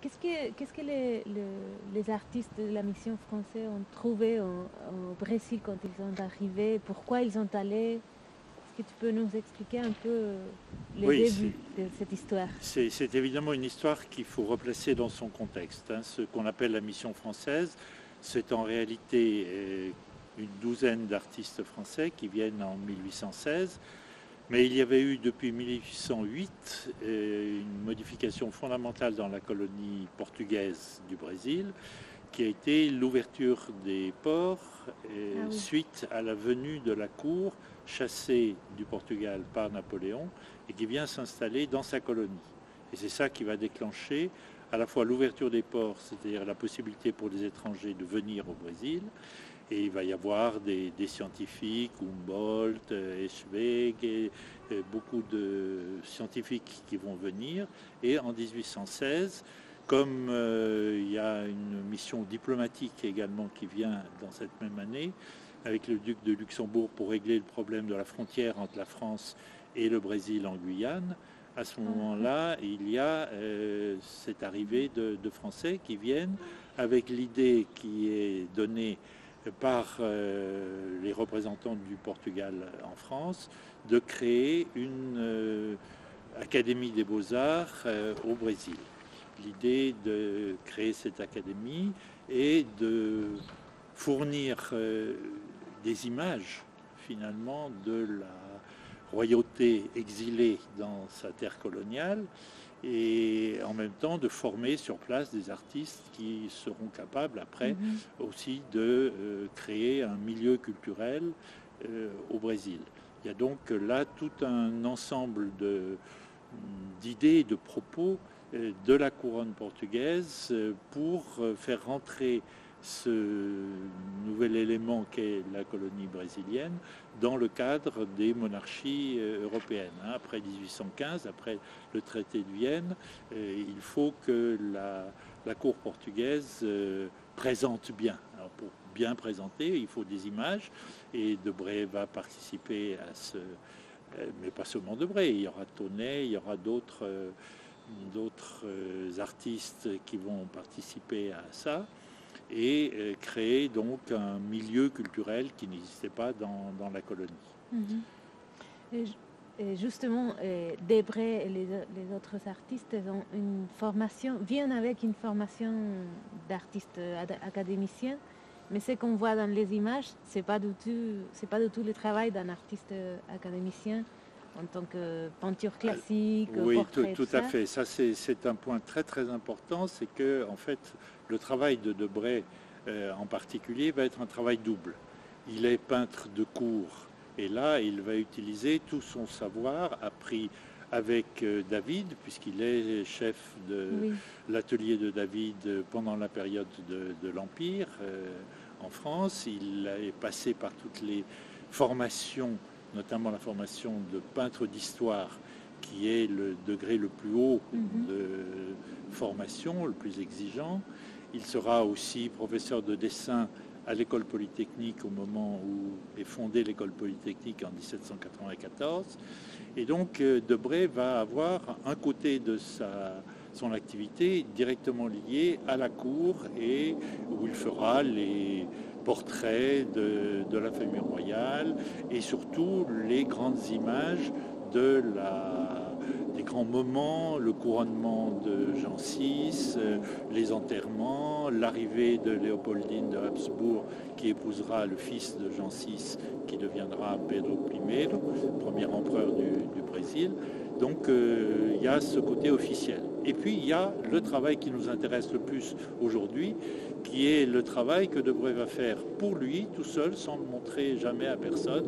Qu'est-ce que, qu'est-ce que les, les, artistes de la mission française ont trouvé au Brésil quand ils sont arrivés? Pourquoi ils sont allés? Est-ce que tu peux nous expliquer un peu le début de cette histoire? C'est, évidemment une histoire qu'il faut replacer dans son contexte. Hein. Ce qu'on appelle la mission française, c'est en réalité euh, une douzaine d'artistes français qui viennent en 1816 mais il y avait eu depuis 1808 euh, une modification fondamentale dans la colonie portugaise du Brésil, qui a été l'ouverture des ports euh, ah suite à la venue de la cour chassée du Portugal par Napoléon et qui vient s'installer dans sa colonie. Et c'est ça qui va déclencher à la fois l'ouverture des ports, c'est-à-dire la possibilité pour les étrangers de venir au Brésil, et il va y avoir des, scientifiques, Humboldt, Eschweg, et, beaucoup de scientifiques qui vont venir. Et en 1816, comme euh, il y a une mission diplomatique également qui vient dans cette même année, avec le duc de Luxembourg pour régler le problème de la frontière entre la France et le Brésil en Guyane, à ce moment-là, il y a euh, cette arrivée de, Français qui viennent avec l'idée qui est donnée par euh, les représentants du Portugal en France de créer une euh, académie des beaux-arts euh, au Brésil. L'idée de créer cette académie est de fournir des images finalement de la royauté exilée dans sa terre coloniale et en même temps de former sur place des artistes qui seront capables après mhm. aussi de euh, créer un milieu culturel euh, au Brésil. Il y a donc là tout un ensemble d'idées, de propos euh, de la couronne portugaise pour faire rentrer ce nouvel élément qu'est la colonie brésilienne dans le cadre des monarchies euh, européennes. Hein. Après 1815, après le traité de Vienne, euh, il faut que la, cour portugaise euh, présente bien. Pour bien présenter, il faut des images et Debray va participer à ce, mais pas seulement Debray, il y aura Tonnet, il y aura d'autres artistes qui vont participer à ça et euh, créer donc un milieu culturel qui n'existait pas dans, la colonie. Mhm. et, justement, euh, Debré et les, autres artistes ont une formation, viennent avec une formation d'artistes académiciens, mais ce qu'on voit dans les images, c'est pas pas du tout le travail d'un artiste académicien en tant que peinture classique. Oui, tout, à fait. Ça, c'est un point très très important, c'est que en fait, le travail de Debray euh, en particulier va être un travail double. Il est peintre de cours et là, il va utiliser tout son savoir appris avec euh, David, puisqu'il est chef de l'atelier de David pendant la période de, l'Empire euh, en France. Il est passé par toutes les formations, notamment la formation de peintre d'histoire, qui est le degré le plus haut mhm. de formation, le plus exigeant. Il sera aussi professeur de dessin à l'école polytechnique au moment où est fondée l'école polytechnique en 1794. Et donc euh, Debray va avoir un côté de sa, son activité directement lié à la cour et où il fera les portraits de, la famille royale et surtout les grandes images de la les grands moments, le couronnement de Jean VI, euh, les enterrements, l'arrivée de Léopoldine de Habsbourg qui épousera le fils de Jean VI qui deviendra Pedro I, premier empereur du, Brésil. Donc euh, il y a ce côté officiel. Et puis il y a le travail qui nous intéresse le plus aujourd'hui, qui est le travail que Debray va faire pour lui, tout seul, sans le montrer jamais à personne.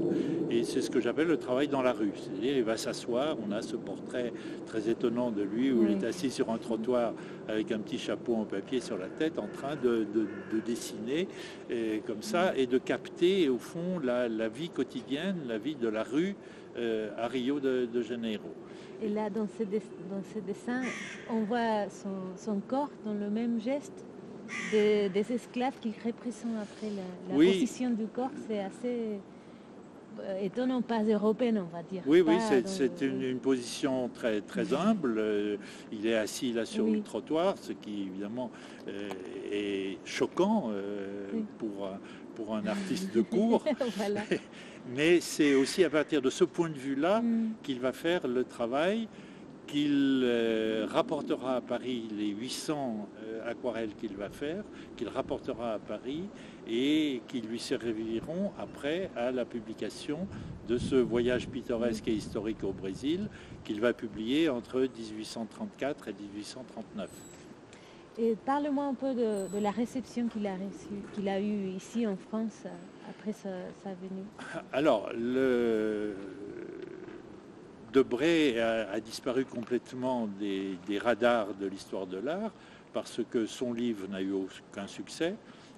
Et c'est ce que j'appelle le travail dans la rue. C'est-à-dire, il va s'asseoir, on a ce portrait très étonnant de lui où il est assis sur un trottoir avec un petit chapeau en papier sur la tête, en train de, dessiner comme ça et de capter au fond la, vie quotidienne, la vie de la rue euh, à Rio de, Janeiro. Et là, dans ce, dans ce dessin, on voit son, son corps dans le même geste des esclaves qui représentent après la, position du corps, c'est assez euh, étonnant, pas européenne, on va dire. Oui, oui, c'est une, position très, très humble. Euh, il est assis là sur le trottoir, ce qui évidemment euh, est choquant pour, pour un artiste de cours. Mais c'est aussi à partir de ce point de vue-là mm. qu'il va faire le travail qu'il rapportera à Paris les 800 aquarelles qu'il va faire, qu'il rapportera à Paris et qui lui serviront après à la publication de ce voyage pittoresque et historique au Brésil qu'il va publier entre 1834 et 1839. Et parle-moi un peu de, la réception qu'il a reçue, qu'il a eue ici en France après sa, venue. Alors, le, Debré a, disparu complètement des radars de l'histoire de l'art parce que son livre n'a eu aucun succès.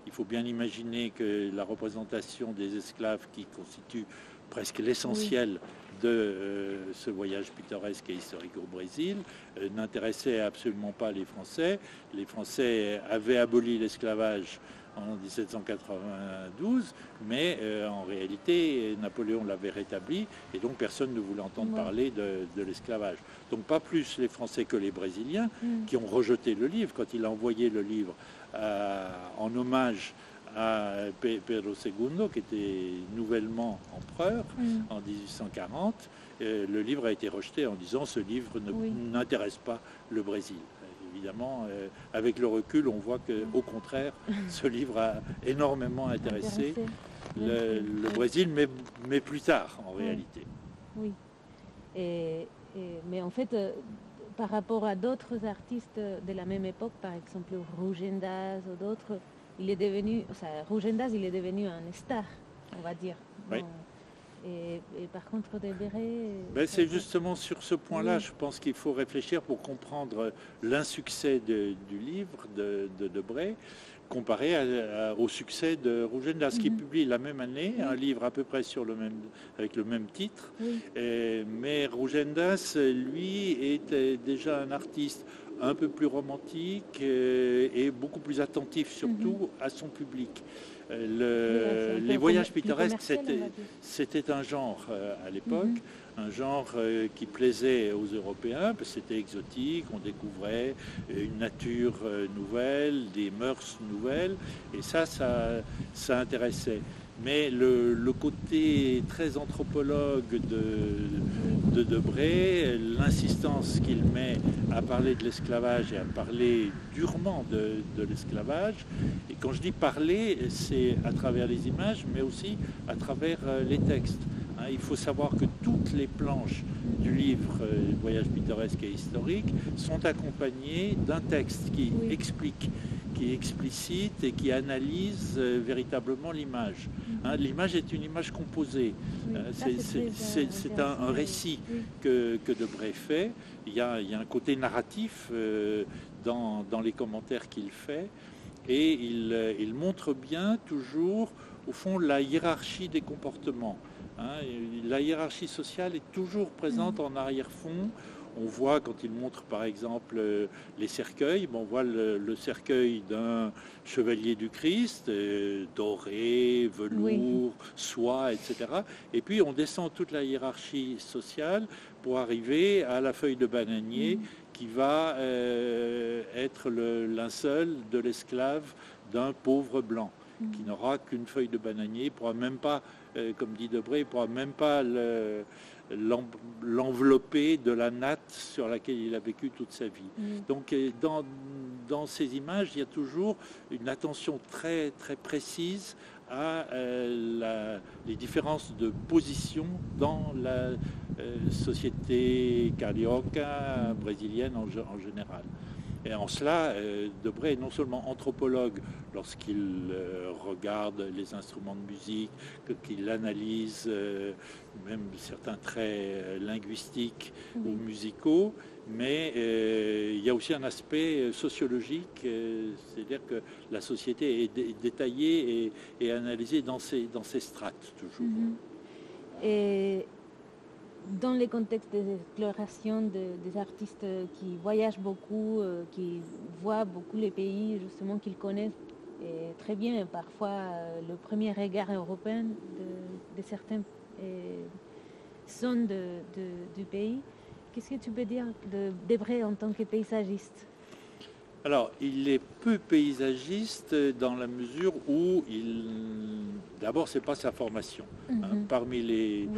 Il faut bien imaginer que la représentation des esclaves qui constitue presque l'essentiel de euh, ce voyage pittoresque et historique au Brésil euh, n'intéressait absolument pas les Français. Les Français avaient aboli l'esclavage en 1792, mais euh, en réalité, Napoléon l'avait rétabli et donc personne ne voulait entendre parler de, l'esclavage. Donc pas plus les Français que les Brésiliens mm. qui ont rejeté le livre. Quand il a envoyé le livre euh, en hommage à Pedro II, qui était nouvellement empereur mm. en 1840. le livre a été rejeté en disant ce livre n'intéresse pas le Brésil. Évidemment, euh, avec le recul, on voit qu'au mm. contraire, ce livre a énormément intéressé, le, Brésil, mais, plus tard en réalité. Oui. mais en fait, euh, par rapport à d'autres artistes de la même époque, par exemple Rougendaz ou d'autres, il est devenu, enfin, Rougendaz, il est devenu un star, on va dire. et, par contre, Debré... Ben, c'est justement sur ce point-là, je pense qu'il faut réfléchir pour comprendre l'insuccès du livre de, de Debré comparé au succès de Rougendas, qui mhm. publie la même année un livre à peu près sur le même, avec le même titre. mais Rougendas, lui, était déjà un artiste un peu plus romantique et, beaucoup plus attentif surtout mhm. à son public. Euh, les voyages pittoresques, c'était un genre euh, à l'époque. Mhm un genre euh, qui plaisait aux Européens, parce que c'était exotique, on découvrait une nature nouvelle, des mœurs nouvelles, et ça, ça, intéressait. Mais le, côté très anthropologue de, de Debré, l'insistance qu'il met à parler de l'esclavage et à parler durement de, de l'esclavage, et quand je dis parler, c'est à travers les images, mais aussi à travers euh, les textes. Hein, il faut savoir que toutes les planches du livre euh, Voyage pittoresque et historique sont accompagnées d'un texte qui explique, qui explicite et qui analyse euh, véritablement l'image. Hein, l'image est une image composée. Euh, c'est un, récit que, que Debré fait. Il y, a, un côté narratif dans, les commentaires qu'il fait. Et il montre bien toujours, au fond, la hiérarchie des comportements. Hein, la hiérarchie sociale est toujours présente mm. en arrière-fond. On voit quand il montre par exemple euh, les cercueils, on voit le, cercueil d'un chevalier du Christ, euh, doré, velours, soie, etc. Et puis on descend toute la hiérarchie sociale pour arriver à la feuille de bananier mm. qui va euh, être le linceul de l'esclave d'un pauvre blanc qui n'aura qu'une feuille de bananier, il pourra même pas, euh, comme dit Debré, il ne pourra même pas l'envelopper de la natte sur laquelle il a vécu toute sa vie. Mm. Donc euh, dans, dans, ces images, il y a toujours une attention très, très précise à euh, les différences de position dans la société carioca brésilienne en, en général. Et en cela, euh, Debré est non seulement anthropologue lorsqu'il euh, regarde les instruments de musique, qu'il analyse euh, même certains traits linguistiques ou musicaux, mais il y a aussi un aspect sociologique, c'est-à-dire que la société est détaillée et, analysée dans ces strates toujours. Mm-hmm dans le contexte des explorations des artistes qui voyagent beaucoup, euh, qui voient beaucoup les pays justement qu'ils connaissent très bien, parfois euh, le premier regard européen de, certains zones du pays. Qu'est-ce que tu peux dire de Debré en tant que paysagiste? Alors, il est peu paysagiste dans la mesure où il. D'abord, c'est pas sa formation. Hein. Mhm. Parmi les,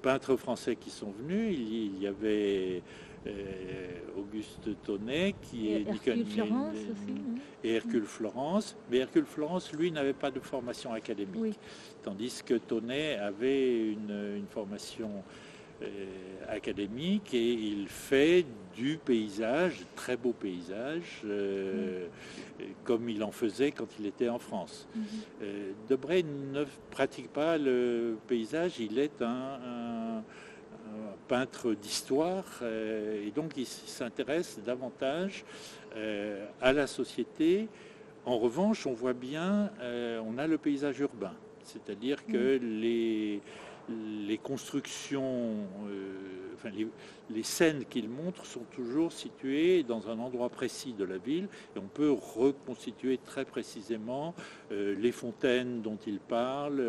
peintres français qui sont venus, il y, avait euh, Auguste Tonnet, qui et est Hercule Florence aussi, et Hercule Florence. Mais Hercule Florence, lui, n'avait pas de formation académique, tandis que Tonnet avait une formation académique et il fait du paysage, très beau paysage, euh, comme il en faisait quand il était en France. Mhm. Euh, Debray ne pratique pas le paysage, il est un, peintre d'histoire et donc il s'intéresse davantage à la société. En revanche, on voit bien, on a le paysage urbain, c'est-à-dire que les les constructions, euh, les, scènes qu'il montre sont toujours situées dans un endroit précis de la ville et on peut reconstituer très précisément euh, les fontaines dont il parle,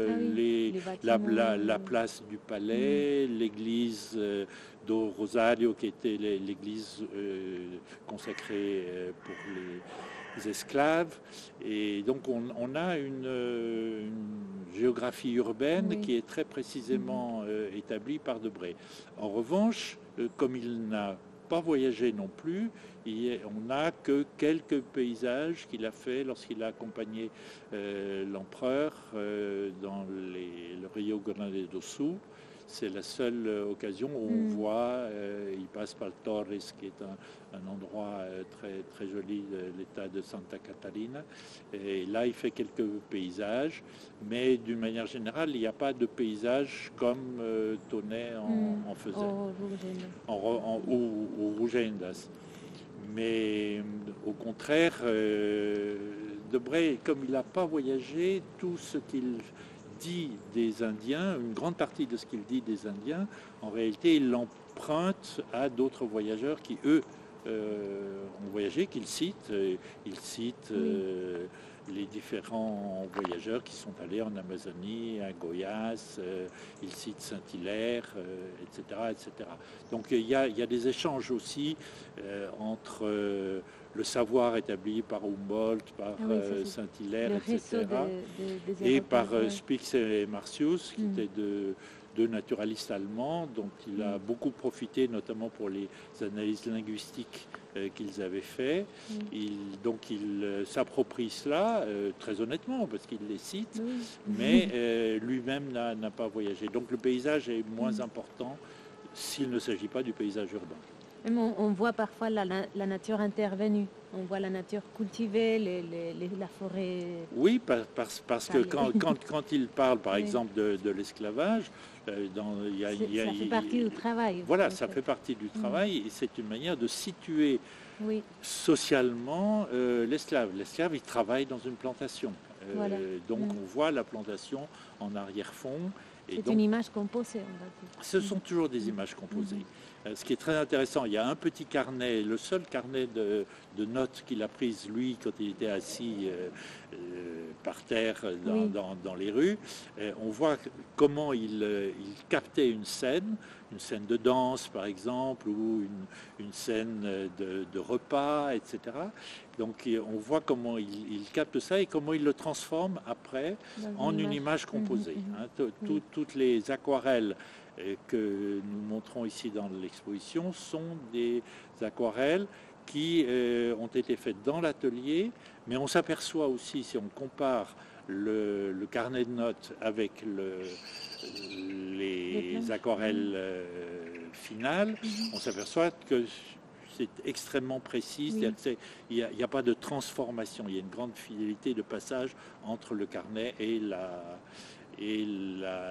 ah la, place du palais, mm. l'église euh, do Rosario qui était l'église consacrée pour les esclaves. Et donc on, a une, géographie urbaine qui est très précisément mhm. euh, établie par Debré. En revanche, euh, comme il n'a pas voyagé non plus, on n'a que quelques paysages qu'il a fait lorsqu'il a accompagné euh, l'empereur dans le Rio Grande do Sul c'est la seule euh, occasion où on mm. voit, euh, il passe par Torres, qui est un, endroit euh, très, très joli de l'état de Santa Catarina. Et là, il fait quelques paysages, mais d'une manière générale, il n'y a pas de paysage comme Tonnet en, mm. faisait. En, en, ou, Mais au contraire, Debray, comme il n'a pas voyagé, tout ce qu'il dit des Indiens, une grande partie de ce qu'il dit des Indiens, en réalité, il l'emprunte à d'autres voyageurs qui, eux, euh, ont voyagé, qu'il cite. Il cite euh, les différents voyageurs qui sont allés en Amazonie, à Goiás, euh, il cite Saint-Hilaire, etc., etc. Donc il y, a, il y, a, des échanges aussi entre le savoir établi par Humboldt, par ah euh, Saint-Hilaire, etc. et par euh, Spix et Martius, qui mm. étaient deux, naturalistes allemands dont il a mm. beaucoup profité, notamment pour les analyses linguistiques euh, qu'ils avaient fait. Mm. donc il s'approprie cela, très honnêtement, parce qu'il les cite, mais lui-même n'a pas voyagé. Donc le paysage est moins important s'il ne s'agit pas du paysage urbain on, voit parfois la, nature intervenue. On voit la nature cultivée, la forêt. Oui, parce, que quand, il parle, par exemple, de, l'esclavage, euh, ça fait partie du travail. Voilà, ça fait partie du travail et c'est une manière de situer socialement euh, l'esclave. L'esclave, il travaille dans une plantation. Euh, donc mm. on voit la plantation en arrière-fond. C'est une image composée, Ce sont toujours des images composées. Mm. Euh, ce qui est très intéressant, il y a un petit carnet, le seul carnet de, notes qu'il a prise lui quand il était assis euh, euh, par terre dans, les rues. on voit comment il, captait une scène, une scène de danse par exemple, ou une, scène de, repas, etc. Donc on voit comment il, capte ça et comment il le transforme après en une image, composée. Mhm, mhm. Hein. Toutes les aquarelles que nous montrons ici dans l'exposition sont des aquarelles qui euh, ont été faites dans l'atelier, mais on s'aperçoit aussi, si on compare le, carnet de notes avec les aquarelles euh, finales, mhm. on s'aperçoit que c'est extrêmement précis, il n'y a, pas de transformation, il y a une grande fidélité de passage entre le carnet et la, et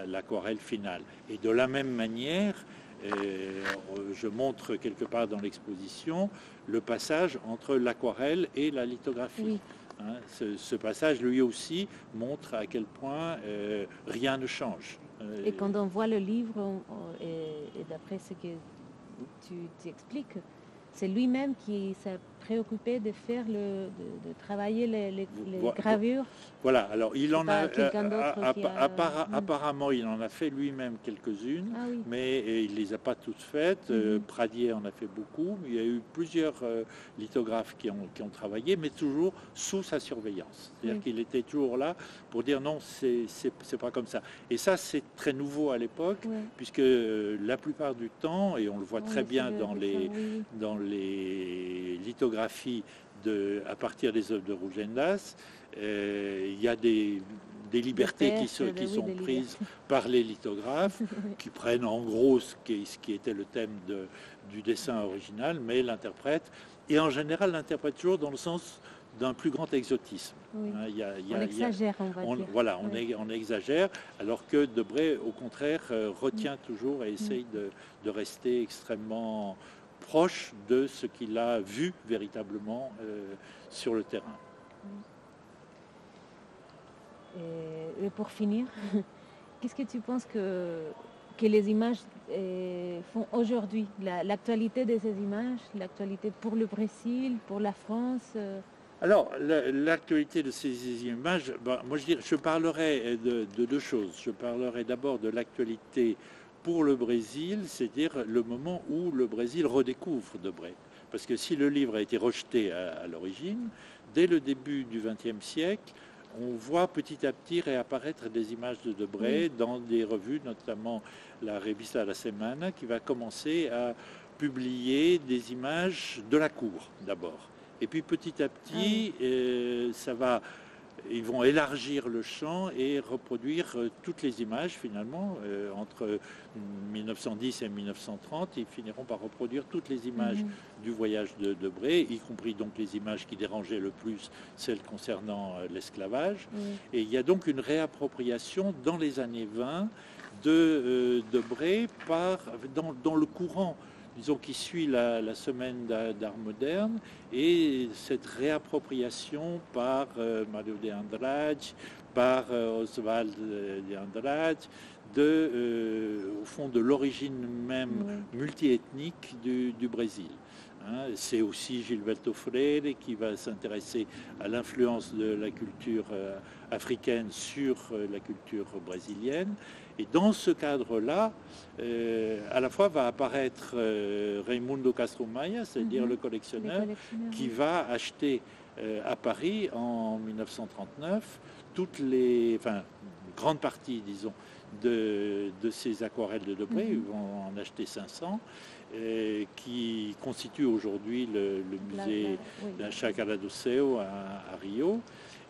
l'aquarelle finale. Et de la même manière, euh, je montre quelque part dans l'exposition le passage entre l'aquarelle et la lithographie. Hein, ce, passage, lui aussi, montre à quel point euh, rien ne change. Euh, et quand on voit le livre, et, d'après ce que tu, expliques, c'est lui-même qui s'est préoccupé de faire le, de, travailler les, gravures. Voilà. Alors il en a, apparemment il en a fait lui-même quelques-unes, ah mais il les a pas toutes faites. Mhm. Pradier en a fait beaucoup. Il y a eu plusieurs lithographes qui ont, qui ont travaillé, mais toujours sous sa surveillance. C'est-à-dire qu'il était toujours là pour dire non, c'est pas comme ça. Et ça, c'est très nouveau à l'époque, puisque euh, la plupart du temps, et on le voit très bien dans les, dans les lithographies de, à partir des œuvres de Rougendas, euh, il y a des, des libertés qui, qui sont prises par les lithographes, qui prennent en gros ce qui, ce qui était le thème de, du dessin original, mais l'interprètent, et en général l'interprètent toujours dans le sens d'un plus grand exotisme. on exagère, on va dire. Voilà, on, on, exagère, alors que Debray, au contraire, euh, retient toujours et essaye de, rester extrêmement proche de ce qu'il a vu véritablement euh, sur le terrain. Et, pour finir, qu'est-ce que tu penses que, que les images euh, font aujourd'hui? L'actualité de ces images, l'actualité pour le Brésil, pour la France alors, l'actualité de ces images, ben, moi je, je parlerai de, deux choses. Je parlerai d'abord de l'actualité pour le Brésil, c'est-à-dire le moment où le Brésil redécouvre Debré. Parce que si le livre a été rejeté à, l'origine, dès le début du XXe siècle, on voit petit à petit réapparaître des images de Debré dans des revues, notamment la Revista La Semana, qui va commencer à publier des images de la cour d'abord. Et puis petit à petit, ah euh, ça va, ils vont élargir le champ et reproduire euh, toutes les images finalement. Euh, entre 1910 et 1930, ils finiront par reproduire toutes les images mhm. du voyage de Debré, y compris donc les images qui dérangeaient le plus, celles concernant l'esclavage. Et il y a donc une réappropriation dans les années 20 de Debré par, dans, dans le courant disons, qui suit la, semaine d'art moderne et cette réappropriation par euh, Mario de Andrade, par euh, Oswald de Andrade, de, euh, au fond de l'origine même multiethnique du, du Brésil. Hein. C'est aussi Gilberto Freire qui va s'intéresser à l'influence de la culture africaine sur la culture brésilienne. Et dans ce cadre-là, euh, à la fois va apparaître euh, Raimundo Castro Maya, c'est-à-dire mhm. le, collectionneur, qui va acheter euh, à Paris en 1939 toutes les, enfin, une grande partie, disons, de, ces aquarelles de Debré, mhm. ils vont en acheter 500, qui constituent aujourd'hui le, musée la, oui. à, Rio,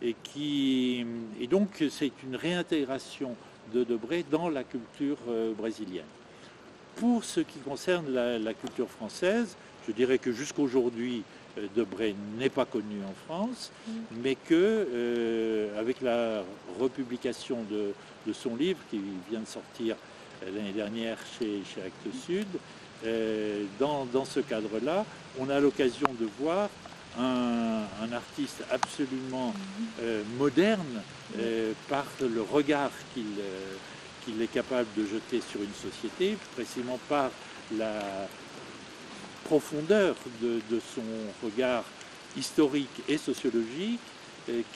et qui, et donc c'est une réintégration de Debré dans la culture euh, brésilienne. Pour ce qui concerne la, culture française, je dirais que jusqu'aujourd'hui, euh, Debré n'est pas connu en France, mm. mais que euh, avec la republication de, son livre qui vient de sortir l'année dernière chez, Actes Sud, dans, dans, ce cadre-là, on a l'occasion de voir un, artiste absolument mhm. euh, moderne euh, par le regard euh, qu'il est capable de jeter sur une société, précisément par la profondeur de, son regard historique et sociologique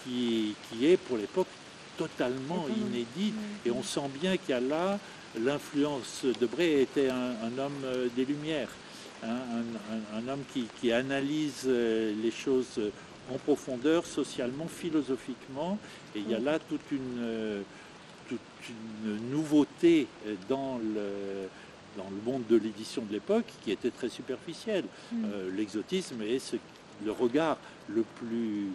qui, est pour l'époque totalement inédit. Et on sent bien qu'il y a là l'influence de Bray était un homme des Lumières. Hein, un, homme qui, analyse euh, les choses en profondeur, socialement, philosophiquement, et il y a là toute une, euh, toute une nouveauté euh, dans le, dans le monde de l'édition de l'époque qui était très superficielle. Mm. L'exotisme est le regard le plus,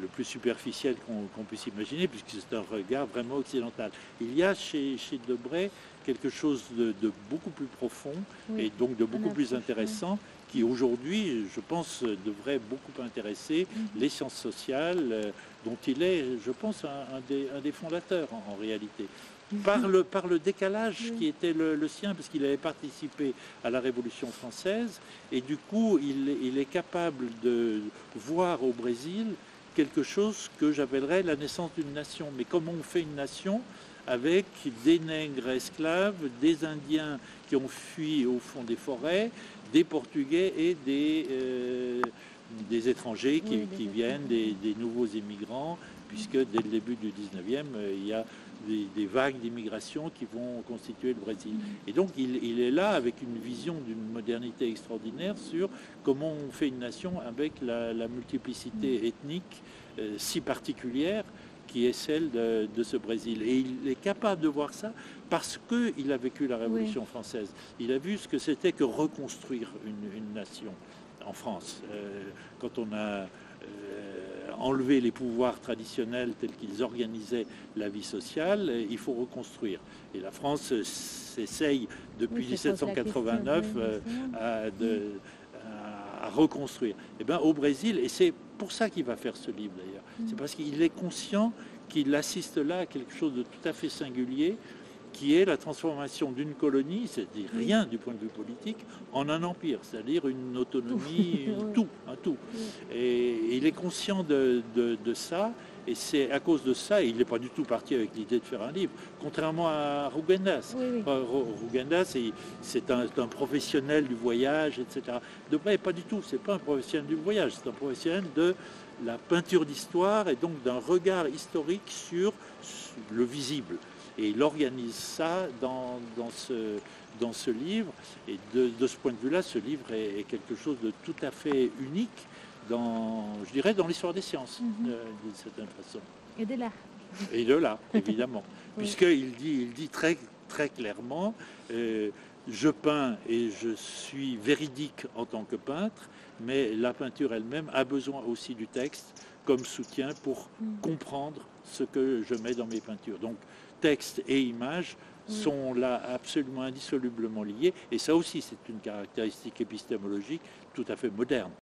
le plus superficiel qu'on puisse imaginer, puisque c'est un regard vraiment occidental. Il y a chez, chez Debray quelque chose de, beaucoup plus profond et donc de beaucoup plus intéressant qui aujourd'hui, je pense, devrait beaucoup intéresser mhm. les sciences sociales, euh, dont il est, je pense, un, des, fondateurs en, réalité. Mhm. Par le, par le décalage qui était le, sien, parce qu'il avait participé à la Révolution française, et du coup, il, il est capable de voir au Brésil quelque chose que j'appellerais la naissance d'une nation. Mais comment on fait une nation avec des nègres esclaves, des Indiens qui ont fui au fond des forêts, des Portugais et des, euh, des étrangers qui, Oui, des qui viennent, des, des nouveaux immigrants, puisque dès le début du 19e, euh, il y a des, des vagues d'immigration qui vont constituer le Brésil. Et donc il, il est là avec une vision d'une modernité extraordinaire sur comment on fait une nation avec la, la multiplicité ethnique euh, si particulière qui est celle de, de ce Brésil. Et il est capable de voir ça parce qu'il a vécu la Révolution française. Il a vu ce que c'était que reconstruire une, une nation en France. Euh, quand on a euh, enlevé les pouvoirs traditionnels tels qu'ils organisaient la vie sociale, euh, il faut reconstruire. Et la France s'essaye depuis Oui, se pose la 1789 question, oui, euh, justement. à, de- à- à reconstruire. Et ben, au Brésil, et c'est pour ça qu'il va faire ce livre d'ailleurs, c'est parce qu'il est conscient qu'il assiste là à quelque chose de tout à fait singulier, qui est la transformation d'une colonie, c'est-à-dire rien du point de vue politique, en un empire, c'est-à-dire une autonomie, Tout. un tout. Et il est conscient de, de- de ça, et c'est à cause de ça, il n'est pas du tout parti avec l'idée de faire un livre, contrairement à Rugendas. Oui, c'est- un, professionnel du voyage, etc. De près, pas du tout, c'est pas un professionnel du voyage, c'est un professionnel de la peinture d'histoire et donc d'un regard historique sur le visible. Et il organise ça dans, dans ce, dans ce livre. Et de, de ce point de vue-là, ce livre est, est quelque chose de tout à fait unique dans, je dirais, dans l'histoire des sciences, Mhm. euh, d'une certaine façon. Et de l'art. Et de là, évidemment. Oui. Puisqu'il dit, il dit très, très clairement, euh, je peins et je suis véridique en tant que peintre, mais la peinture elle-même a besoin aussi du texte comme soutien pour Mm. comprendre ce que je mets dans mes peintures. Donc texte et image sont là absolument indissolublement liés, et ça aussi c'est une caractéristique épistémologique tout à fait moderne.